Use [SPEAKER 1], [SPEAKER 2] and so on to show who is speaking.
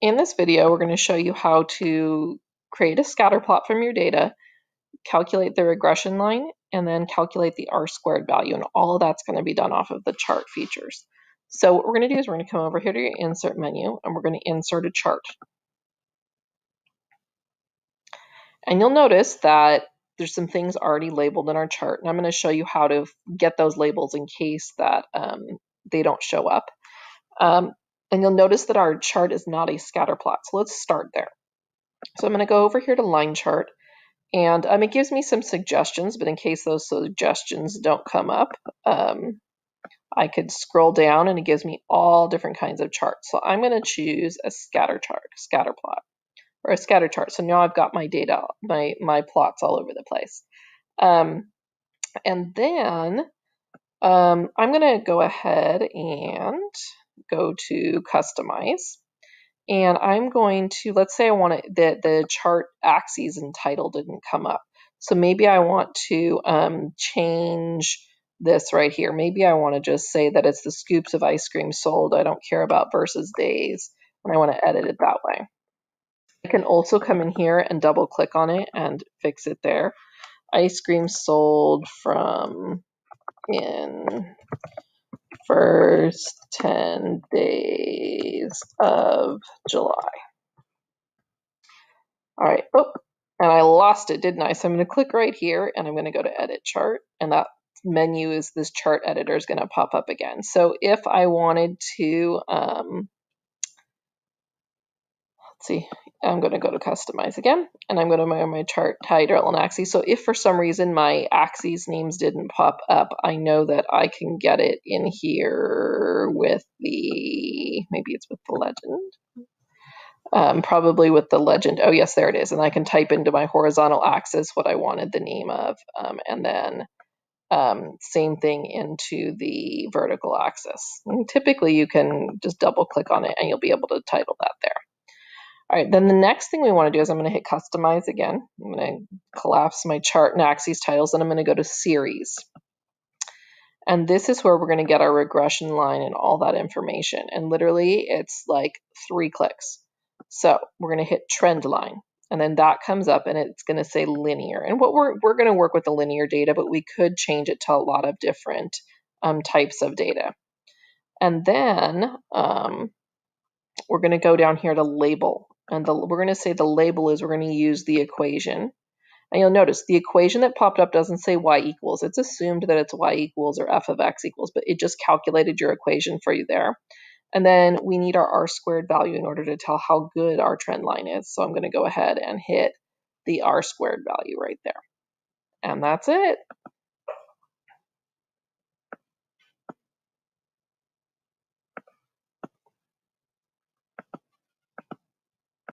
[SPEAKER 1] In this video, we're going to show you how to create a scatter plot from your data, calculate the regression line, and then calculate the R-squared value. And all of that's going to be done off of the chart features. So what we're going to do is we're going to come over here to your insert menu and we're going to insert a chart. And you'll notice that there's some things already labeled in our chart. And I'm going to show you how to get those labels in case that um, they don't show up. Um, and you'll notice that our chart is not a scatter plot. So let's start there. So I'm going to go over here to line chart and um, it gives me some suggestions, but in case those suggestions don't come up, um, I could scroll down and it gives me all different kinds of charts. So I'm going to choose a scatter chart, scatter plot, or a scatter chart. So now I've got my data, my, my plots all over the place. Um, and then um, I'm going to go ahead and go to customize. And I'm going to, let's say I want it, that the chart axes and title didn't come up. So maybe I want to um, change this right here. Maybe I want to just say that it's the scoops of ice cream sold. I don't care about versus days. And I want to edit it that way. I can also come in here and double click on it and fix it there. Ice cream sold from in first 10 days of July. All right, oh, and I lost it, didn't I? So I'm going to click right here and I'm going to go to edit chart and that menu is this chart editor is going to pop up again. So if I wanted to, um, see, I'm going to go to customize again, and I'm going to my, my chart title and axis. So if for some reason my axes names didn't pop up, I know that I can get it in here with the, maybe it's with the legend. Um, probably with the legend. Oh, yes, there it is. And I can type into my horizontal axis what I wanted the name of. Um, and then um, same thing into the vertical axis. And typically, you can just double click on it and you'll be able to title that there. All right, then the next thing we want to do is I'm going to hit customize again. I'm going to collapse my chart and axes titles and I'm going to go to series. And this is where we're going to get our regression line and all that information. And literally it's like three clicks. So we're going to hit trend line and then that comes up and it's going to say linear. And what we're, we're going to work with the linear data, but we could change it to a lot of different um, types of data. And then um, we're going to go down here to label. And the, we're going to say the label is we're going to use the equation. And you'll notice the equation that popped up doesn't say y equals. It's assumed that it's y equals or f of x equals, but it just calculated your equation for you there. And then we need our r squared value in order to tell how good our trend line is. So I'm going to go ahead and hit the r squared value right there. And that's it.